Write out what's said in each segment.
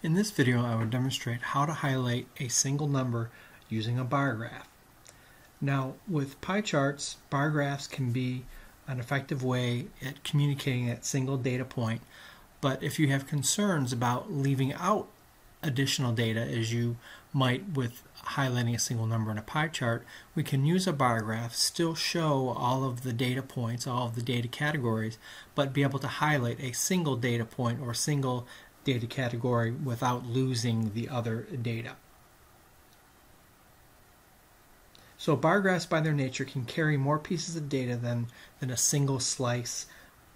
In this video I will demonstrate how to highlight a single number using a bar graph. Now with pie charts, bar graphs can be an effective way at communicating that single data point but if you have concerns about leaving out additional data as you might with highlighting a single number in a pie chart, we can use a bar graph, still show all of the data points, all of the data categories, but be able to highlight a single data point or single data category without losing the other data. So bar graphs by their nature can carry more pieces of data than, than a single slice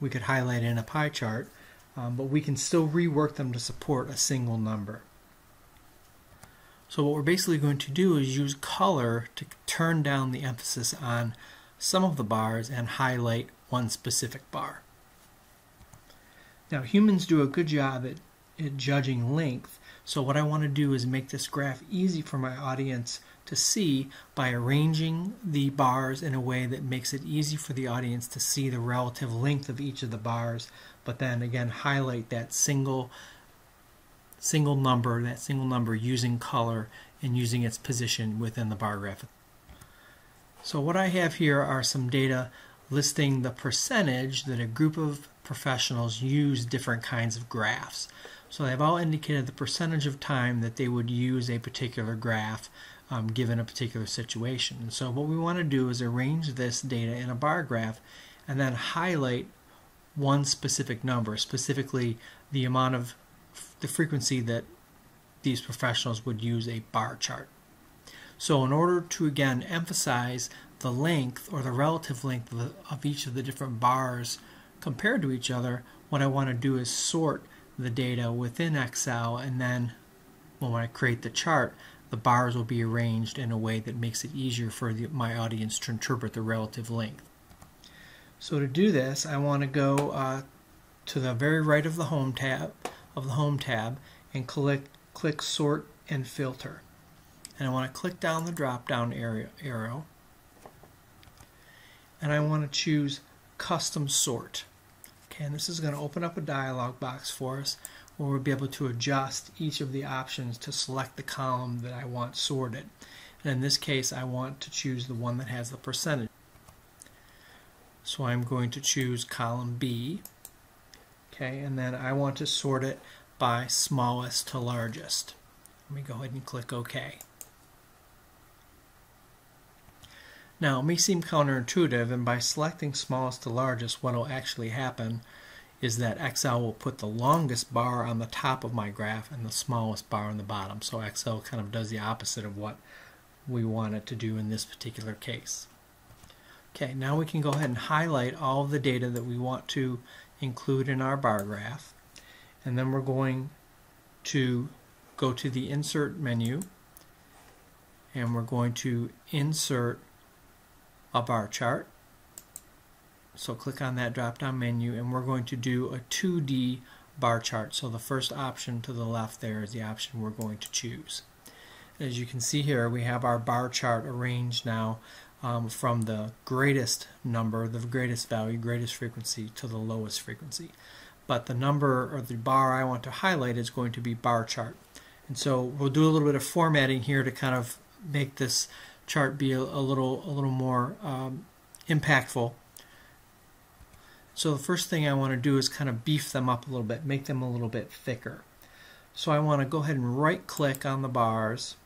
we could highlight in a pie chart, um, but we can still rework them to support a single number. So what we're basically going to do is use color to turn down the emphasis on some of the bars and highlight one specific bar. Now humans do a good job at at judging length. So what I want to do is make this graph easy for my audience to see by arranging the bars in a way that makes it easy for the audience to see the relative length of each of the bars, but then again highlight that single single number, that single number using color and using its position within the bar graph. So what I have here are some data listing the percentage that a group of professionals use different kinds of graphs. So they've all indicated the percentage of time that they would use a particular graph um, given a particular situation. And so what we want to do is arrange this data in a bar graph and then highlight one specific number, specifically the amount of the frequency that these professionals would use a bar chart. So in order to again emphasize the length or the relative length of, the, of each of the different bars compared to each other, what I want to do is sort the data within Excel and then when I create the chart the bars will be arranged in a way that makes it easier for the, my audience to interpret the relative length. So to do this I want to go uh, to the very right of the home tab of the home tab and click click sort and filter. And I want to click down the drop down arrow. And I want to choose custom sort and this is going to open up a dialog box for us where we'll be able to adjust each of the options to select the column that I want sorted. And in this case, I want to choose the one that has the percentage. So I'm going to choose column B. Okay, and then I want to sort it by smallest to largest. Let me go ahead and click OK. Now, it may seem counterintuitive, and by selecting smallest to largest, what will actually happen is that Excel will put the longest bar on the top of my graph and the smallest bar on the bottom. So Excel kind of does the opposite of what we want it to do in this particular case. Okay, now we can go ahead and highlight all of the data that we want to include in our bar graph. And then we're going to go to the Insert menu and we're going to insert a bar chart. So click on that drop down menu and we're going to do a 2D bar chart. So the first option to the left there is the option we're going to choose. As you can see here we have our bar chart arranged now um, from the greatest number, the greatest value, greatest frequency to the lowest frequency. But the number or the bar I want to highlight is going to be bar chart. And so we'll do a little bit of formatting here to kind of make this chart be a, a little a little more um, impactful. So the first thing I want to do is kind of beef them up a little bit, make them a little bit thicker. So I want to go ahead and right click on the bars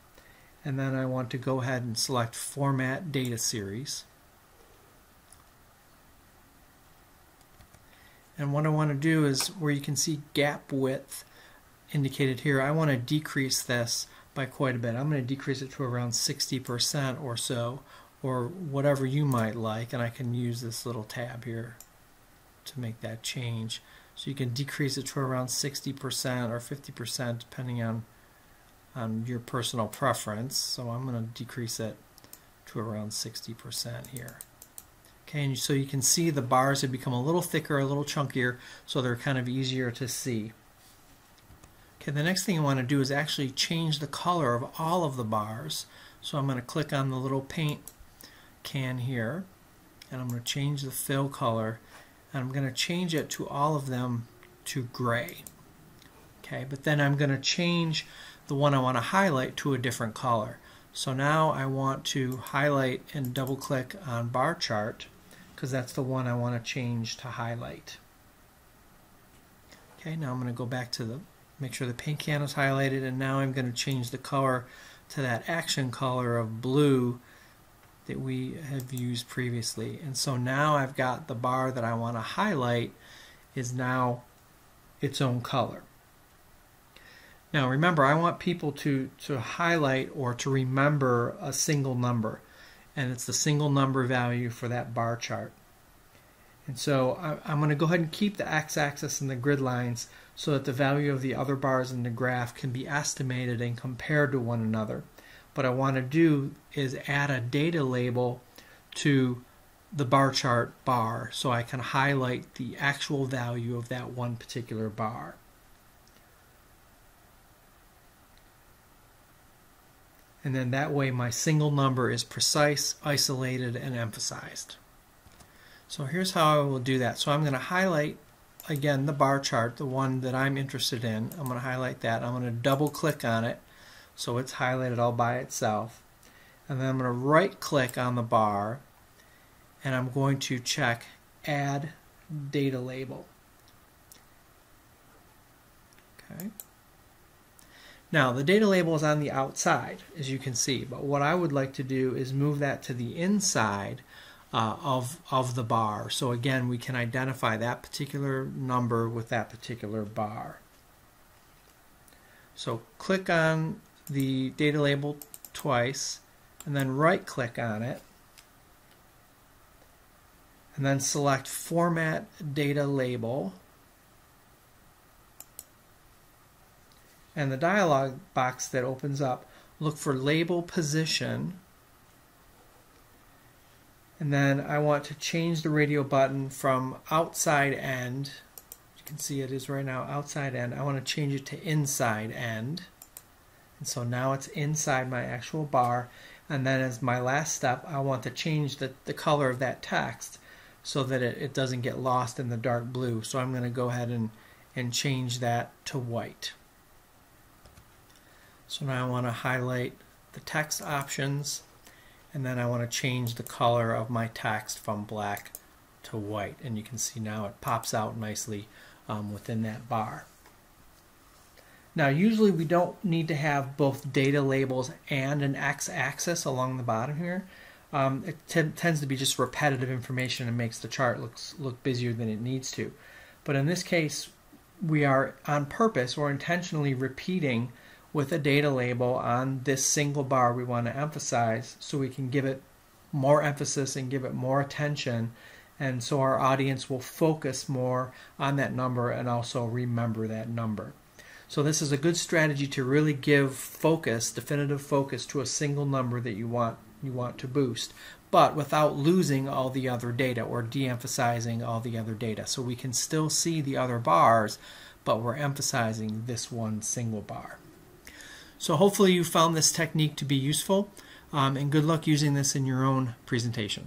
and then I want to go ahead and select Format Data Series. And what I want to do is where you can see gap width indicated here, I want to decrease this by quite a bit. I'm going to decrease it to around 60% or so, or whatever you might like, and I can use this little tab here to make that change. So you can decrease it to around 60% or 50% depending on, on your personal preference. So I'm going to decrease it to around 60% here. Okay, and so you can see the bars have become a little thicker, a little chunkier, so they're kind of easier to see. Okay, the next thing I want to do is actually change the color of all of the bars. So I'm going to click on the little paint can here and I'm going to change the fill color and I'm going to change it to all of them to gray. Okay, but then I'm going to change the one I want to highlight to a different color. So now I want to highlight and double click on bar chart because that's the one I want to change to highlight. Okay, now I'm going to go back to the, make sure the paint can is highlighted and now I'm going to change the color to that action color of blue that we have used previously. And so now I've got the bar that I want to highlight is now its own color. Now remember, I want people to, to highlight or to remember a single number, and it's the single number value for that bar chart. And so I, am going to go ahead and keep the x-axis and the grid lines so that the value of the other bars in the graph can be estimated and compared to one another. What I want to do is add a data label to the bar chart bar so I can highlight the actual value of that one particular bar. and then that way my single number is precise, isolated, and emphasized. So here's how I will do that. So I'm going to highlight again the bar chart, the one that I'm interested in. I'm going to highlight that. I'm going to double click on it so it's highlighted all by itself. And then I'm going to right click on the bar and I'm going to check add data label. Okay. Now the data label is on the outside as you can see but what I would like to do is move that to the inside uh, of, of the bar so again we can identify that particular number with that particular bar. So click on the data label twice and then right click on it and then select format data label and the dialog box that opens up, look for label position. And then I want to change the radio button from outside end. You can see it is right now outside end. I want to change it to inside end. And so now it's inside my actual bar. And then as my last step, I want to change the, the color of that text so that it, it doesn't get lost in the dark blue. So I'm going to go ahead and, and change that to white. So now I want to highlight the text options and then I want to change the color of my text from black to white and you can see now it pops out nicely um, within that bar. Now usually we don't need to have both data labels and an x-axis along the bottom here. Um, it tends to be just repetitive information and makes the chart looks look busier than it needs to. But in this case we are on purpose or intentionally repeating with a data label on this single bar we want to emphasize so we can give it more emphasis and give it more attention and so our audience will focus more on that number and also remember that number. So this is a good strategy to really give focus, definitive focus to a single number that you want you want to boost, but without losing all the other data or de-emphasizing all the other data. So we can still see the other bars, but we're emphasizing this one single bar. So hopefully you found this technique to be useful um, and good luck using this in your own presentations.